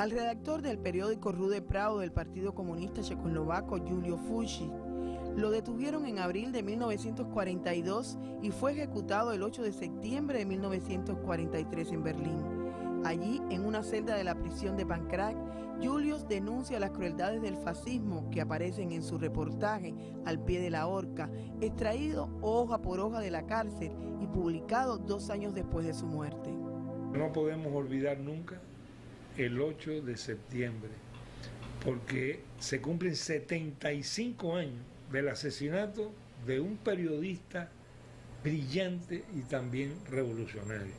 Al redactor del periódico Rude Prado del Partido Comunista Checoslovaco, Julio Fucci, lo detuvieron en abril de 1942 y fue ejecutado el 8 de septiembre de 1943 en Berlín. Allí, en una celda de la prisión de Pancrac, Julius denuncia las crueldades del fascismo que aparecen en su reportaje Al pie de la horca, extraído hoja por hoja de la cárcel y publicado dos años después de su muerte. No podemos olvidar nunca el 8 de septiembre, porque se cumplen 75 años del asesinato de un periodista brillante y también revolucionario,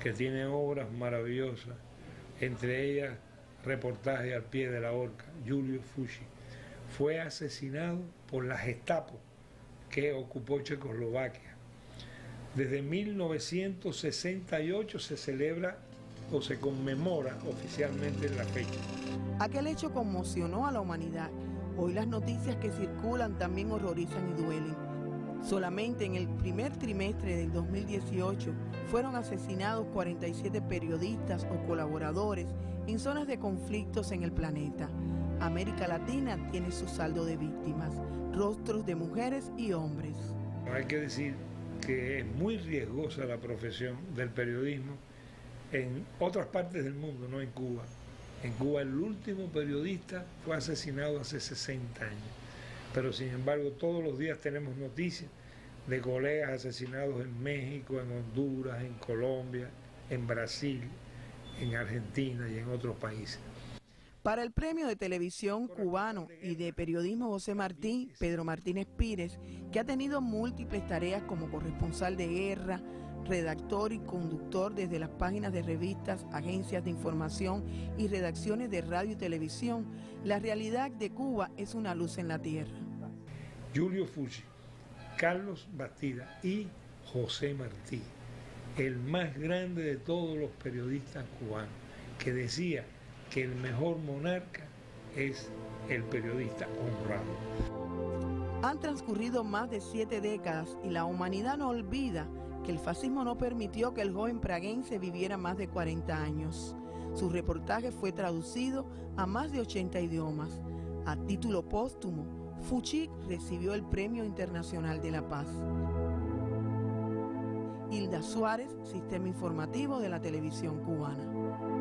que tiene obras maravillosas, entre ellas reportaje al pie de la horca, Julio Fucci, fue asesinado por la Gestapo que ocupó Checoslovaquia. Desde 1968 se celebra o se conmemora oficialmente la fecha. Aquel hecho conmocionó a la humanidad Hoy las noticias que circulan también horrorizan y duelen. Solamente en el primer trimestre del 2018 fueron asesinados 47 periodistas o colaboradores en zonas de conflictos en el planeta. América Latina tiene su saldo de víctimas, rostros de mujeres y hombres. Hay que decir que es muy riesgosa la profesión del periodismo en otras partes del mundo, no en Cuba. En Cuba el último periodista fue asesinado hace 60 años, pero sin embargo todos los días tenemos noticias de colegas asesinados en México, en Honduras, en Colombia, en Brasil, en Argentina y en otros países. Para el premio de televisión cubano y de periodismo José Martín, Pedro Martínez Pírez, que ha tenido múltiples tareas como corresponsal de guerra, redactor y conductor desde las páginas de revistas, agencias de información y redacciones de radio y televisión, la realidad de Cuba es una luz en la tierra. Julio Fucci, Carlos Bastida y José Martí, el más grande de todos los periodistas cubanos, que decía que el mejor monarca es el periodista honrado. Han transcurrido más de siete décadas y la humanidad no olvida que el fascismo no permitió que el joven praguense viviera más de 40 años. Su reportaje fue traducido a más de 80 idiomas. A título póstumo, Fuchik recibió el Premio Internacional de la Paz. Hilda Suárez, Sistema Informativo de la Televisión Cubana.